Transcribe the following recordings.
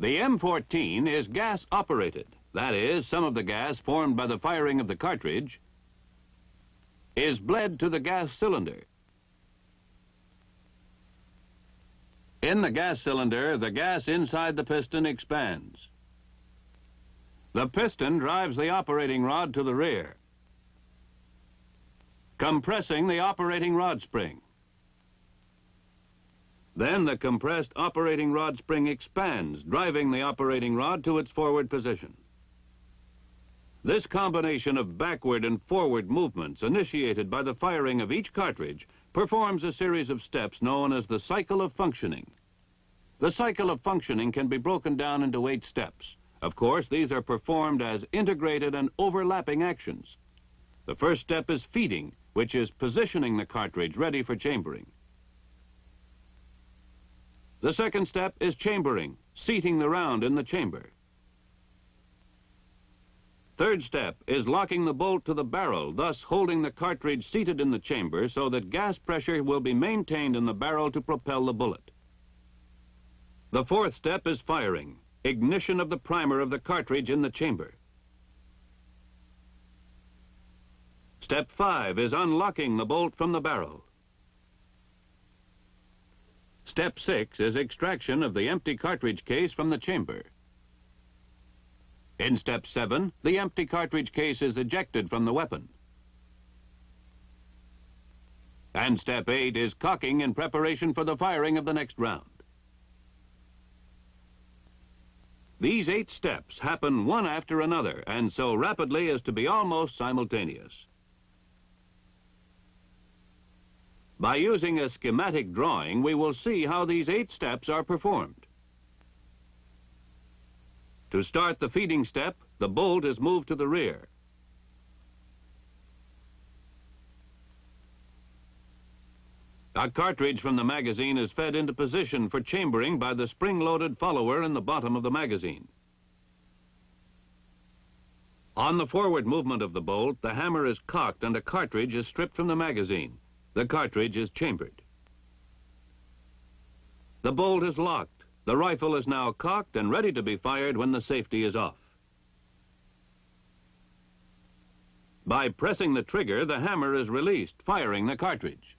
The M14 is gas operated. That is, some of the gas formed by the firing of the cartridge is bled to the gas cylinder. In the gas cylinder, the gas inside the piston expands. The piston drives the operating rod to the rear, compressing the operating rod spring. Then the compressed operating rod spring expands, driving the operating rod to its forward position. This combination of backward and forward movements initiated by the firing of each cartridge performs a series of steps known as the cycle of functioning. The cycle of functioning can be broken down into eight steps. Of course, these are performed as integrated and overlapping actions. The first step is feeding, which is positioning the cartridge ready for chambering. The second step is chambering, seating the round in the chamber. Third step is locking the bolt to the barrel, thus holding the cartridge seated in the chamber so that gas pressure will be maintained in the barrel to propel the bullet. The fourth step is firing, ignition of the primer of the cartridge in the chamber. Step five is unlocking the bolt from the barrel. Step 6 is extraction of the empty cartridge case from the chamber. In Step 7, the empty cartridge case is ejected from the weapon. And Step 8 is cocking in preparation for the firing of the next round. These eight steps happen one after another, and so rapidly as to be almost simultaneous. By using a schematic drawing, we will see how these eight steps are performed. To start the feeding step, the bolt is moved to the rear. A cartridge from the magazine is fed into position for chambering by the spring-loaded follower in the bottom of the magazine. On the forward movement of the bolt, the hammer is cocked and a cartridge is stripped from the magazine. The cartridge is chambered. The bolt is locked. The rifle is now cocked and ready to be fired when the safety is off. By pressing the trigger, the hammer is released, firing the cartridge.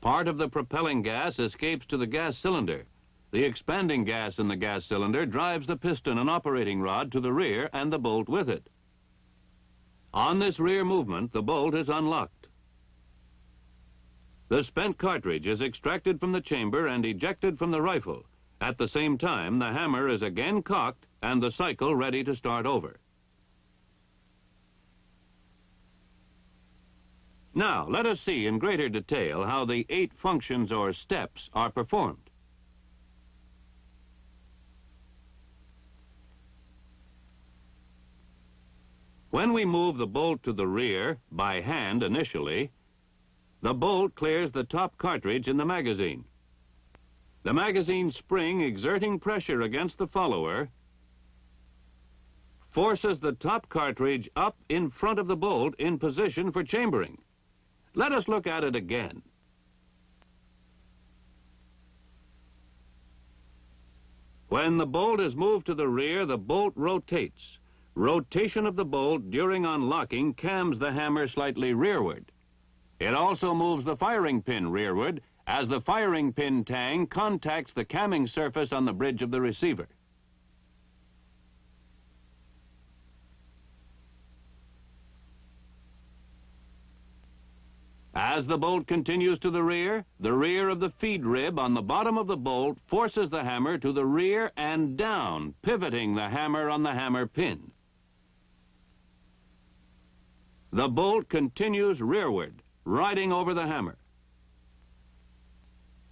Part of the propelling gas escapes to the gas cylinder. The expanding gas in the gas cylinder drives the piston and operating rod to the rear and the bolt with it. On this rear movement, the bolt is unlocked. The spent cartridge is extracted from the chamber and ejected from the rifle. At the same time, the hammer is again cocked and the cycle ready to start over. Now, let us see in greater detail how the eight functions or steps are performed. When we move the bolt to the rear, by hand initially, the bolt clears the top cartridge in the magazine. The magazine spring exerting pressure against the follower forces the top cartridge up in front of the bolt in position for chambering. Let us look at it again. When the bolt is moved to the rear, the bolt rotates. Rotation of the bolt during unlocking cams the hammer slightly rearward. It also moves the firing pin rearward as the firing pin tang contacts the camming surface on the bridge of the receiver. As the bolt continues to the rear, the rear of the feed rib on the bottom of the bolt forces the hammer to the rear and down, pivoting the hammer on the hammer pin. The bolt continues rearward, riding over the hammer.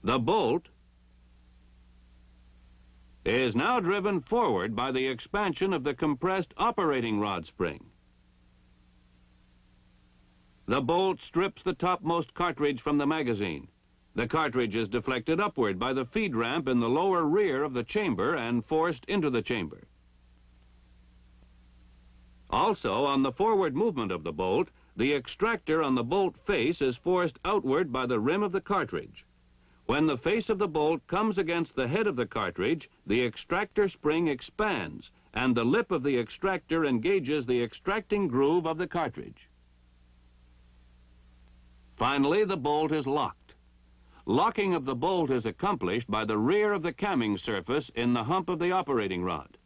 The bolt is now driven forward by the expansion of the compressed operating rod spring. The bolt strips the topmost cartridge from the magazine. The cartridge is deflected upward by the feed ramp in the lower rear of the chamber and forced into the chamber. Also, on the forward movement of the bolt, the extractor on the bolt face is forced outward by the rim of the cartridge. When the face of the bolt comes against the head of the cartridge, the extractor spring expands, and the lip of the extractor engages the extracting groove of the cartridge. Finally, the bolt is locked. Locking of the bolt is accomplished by the rear of the camming surface in the hump of the operating rod.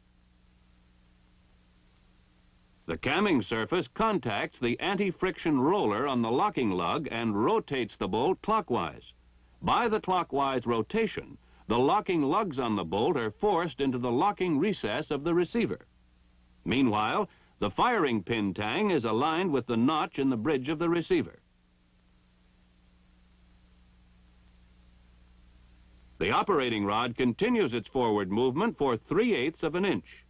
The camming surface contacts the anti-friction roller on the locking lug and rotates the bolt clockwise. By the clockwise rotation, the locking lugs on the bolt are forced into the locking recess of the receiver. Meanwhile, the firing pin tang is aligned with the notch in the bridge of the receiver. The operating rod continues its forward movement for 3 eighths of an inch.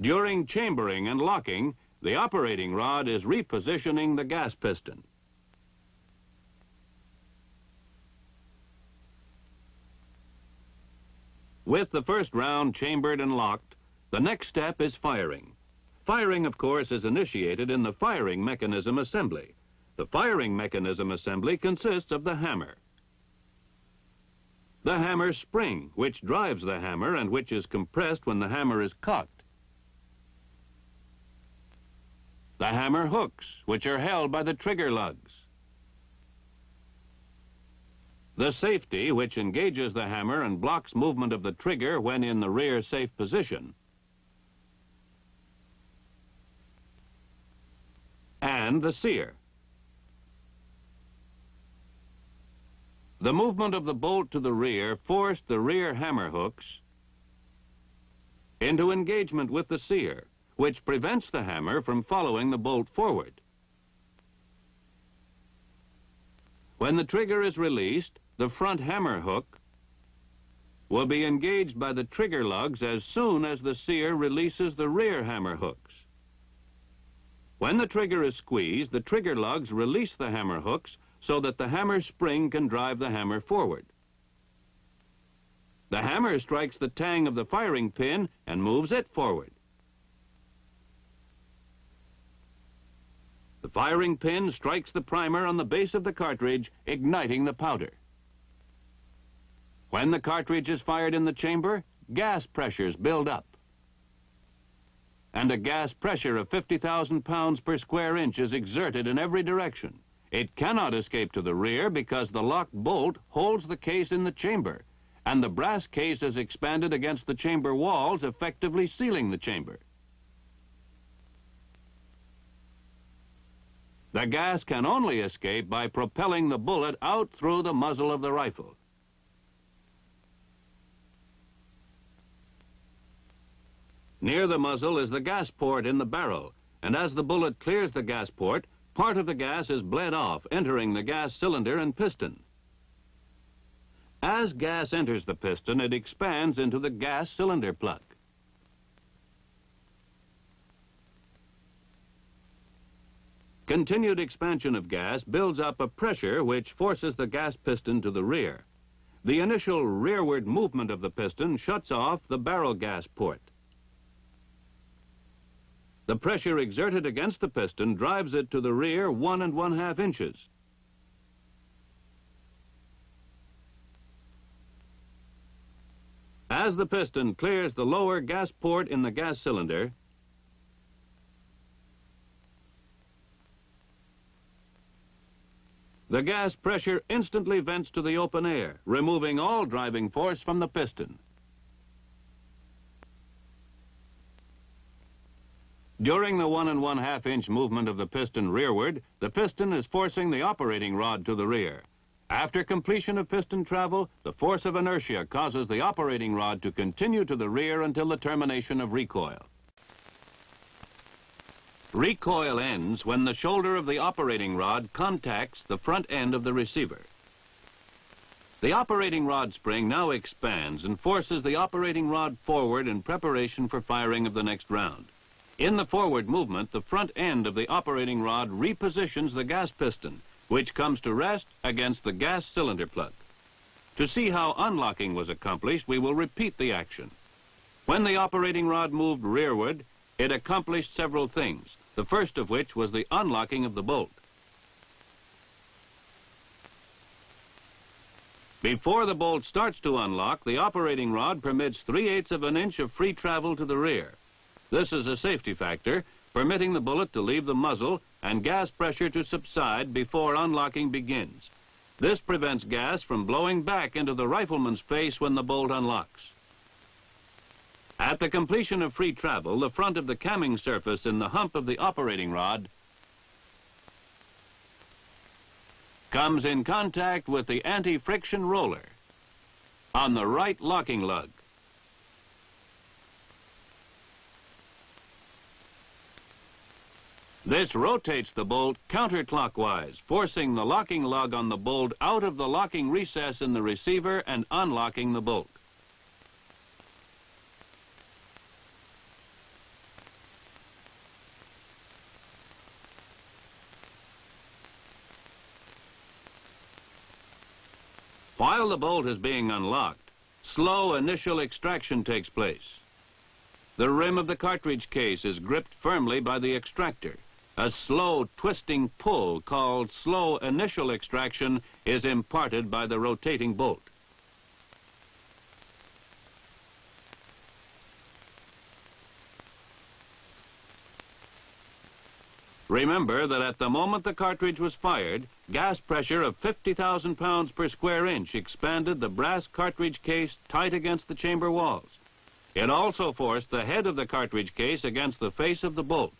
During chambering and locking, the operating rod is repositioning the gas piston. With the first round chambered and locked, the next step is firing. Firing, of course, is initiated in the firing mechanism assembly. The firing mechanism assembly consists of the hammer. The hammer spring, which drives the hammer and which is compressed when the hammer is cocked. The hammer hooks, which are held by the trigger lugs. The safety, which engages the hammer and blocks movement of the trigger when in the rear safe position. And the sear. The movement of the bolt to the rear forced the rear hammer hooks into engagement with the sear which prevents the hammer from following the bolt forward. When the trigger is released, the front hammer hook will be engaged by the trigger lugs as soon as the sear releases the rear hammer hooks. When the trigger is squeezed, the trigger lugs release the hammer hooks so that the hammer spring can drive the hammer forward. The hammer strikes the tang of the firing pin and moves it forward. The firing pin strikes the primer on the base of the cartridge, igniting the powder. When the cartridge is fired in the chamber, gas pressures build up. And a gas pressure of 50,000 pounds per square inch is exerted in every direction. It cannot escape to the rear because the locked bolt holds the case in the chamber, and the brass case is expanded against the chamber walls, effectively sealing the chamber. The gas can only escape by propelling the bullet out through the muzzle of the rifle. Near the muzzle is the gas port in the barrel, and as the bullet clears the gas port, part of the gas is bled off, entering the gas cylinder and piston. As gas enters the piston, it expands into the gas cylinder plug. Continued expansion of gas builds up a pressure which forces the gas piston to the rear. The initial rearward movement of the piston shuts off the barrel gas port. The pressure exerted against the piston drives it to the rear one and one half inches. As the piston clears the lower gas port in the gas cylinder, The gas pressure instantly vents to the open air, removing all driving force from the piston. During the one and one half inch movement of the piston rearward, the piston is forcing the operating rod to the rear. After completion of piston travel, the force of inertia causes the operating rod to continue to the rear until the termination of recoil. Recoil ends when the shoulder of the operating rod contacts the front end of the receiver. The operating rod spring now expands and forces the operating rod forward in preparation for firing of the next round. In the forward movement, the front end of the operating rod repositions the gas piston, which comes to rest against the gas cylinder plug. To see how unlocking was accomplished, we will repeat the action. When the operating rod moved rearward, it accomplished several things, the first of which was the unlocking of the bolt. Before the bolt starts to unlock, the operating rod permits 3 eighths of an inch of free travel to the rear. This is a safety factor, permitting the bullet to leave the muzzle and gas pressure to subside before unlocking begins. This prevents gas from blowing back into the rifleman's face when the bolt unlocks. At the completion of free travel, the front of the camming surface in the hump of the operating rod comes in contact with the anti-friction roller on the right locking lug. This rotates the bolt counterclockwise, forcing the locking lug on the bolt out of the locking recess in the receiver and unlocking the bolt. While the bolt is being unlocked, slow initial extraction takes place. The rim of the cartridge case is gripped firmly by the extractor. A slow twisting pull called slow initial extraction is imparted by the rotating bolt. Remember that at the moment the cartridge was fired, gas pressure of 50,000 pounds per square inch expanded the brass cartridge case tight against the chamber walls. It also forced the head of the cartridge case against the face of the bolt.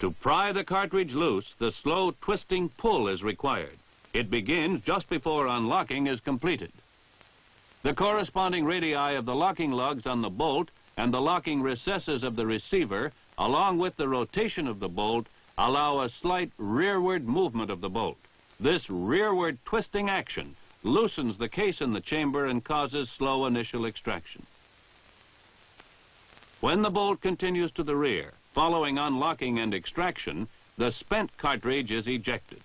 To pry the cartridge loose, the slow twisting pull is required. It begins just before unlocking is completed. The corresponding radii of the locking lugs on the bolt and the locking recesses of the receiver, along with the rotation of the bolt, allow a slight rearward movement of the bolt. This rearward twisting action loosens the case in the chamber and causes slow initial extraction. When the bolt continues to the rear, following unlocking and extraction, the spent cartridge is ejected.